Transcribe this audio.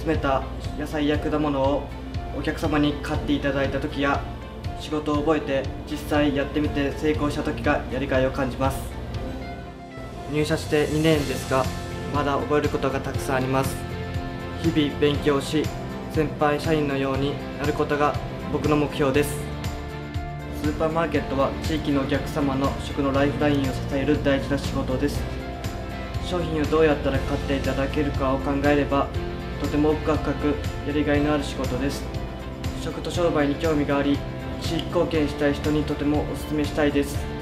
詰めた野菜や果物をお客様に買っていただいた時や仕事を覚えて実際やってみて成功した時がやりがいを感じます。入社して2年ですがまだ覚えることがたくさんあります。日々勉強し先輩社員のようになることが僕の目標です。スーパーマーケットは地域のお客様の食のライフラインを支える大事な仕事です。商品をどうやったら買っていただけるかを考えればとても奥が深くやりがいのある仕事です。食と商売に興味があり地域貢献したい人にとてもお勧めしたいです。